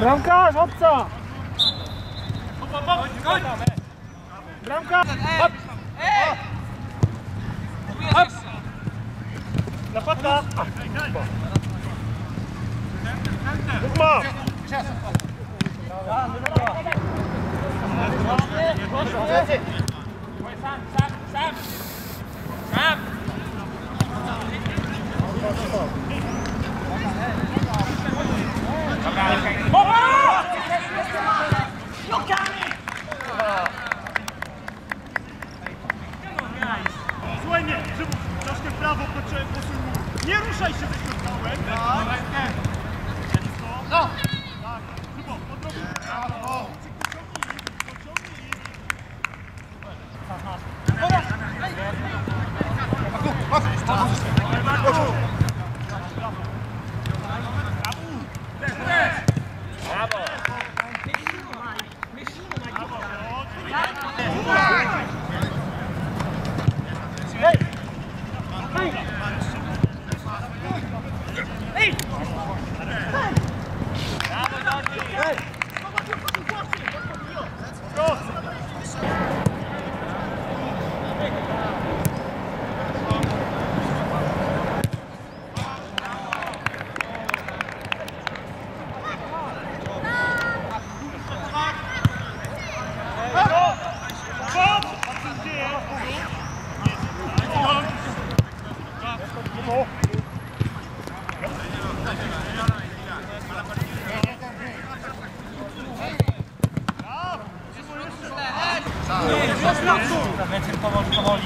Bramkarz, obca! Bramkarz! Hop! Hop! Sam, sam, sam! Sam! Prawo, poczekaj, posuń Nie ruszaj się ze środkałem. Tak. No. Tak, Szymon, podrobię. Brawo. Pociągnij i... Stop! Metr powoli, powoli.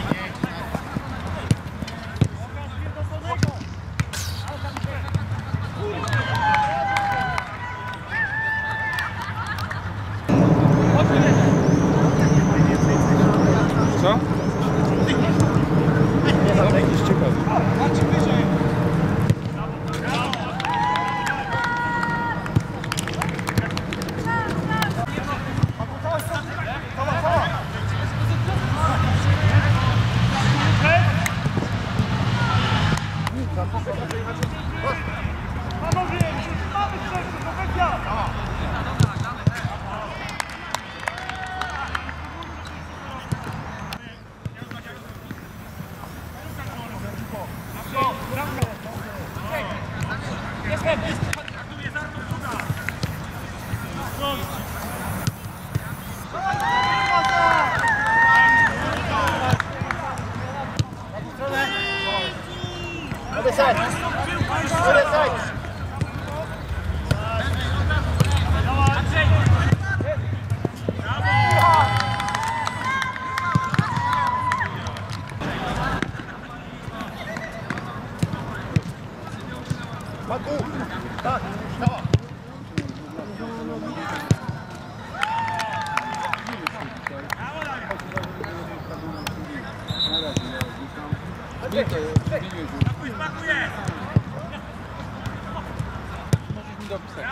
Co? Panowie, mamy przerwę, to the side. To the side. Baku, tak, tak. Zmieniłeś już. Możesz mi dopisać.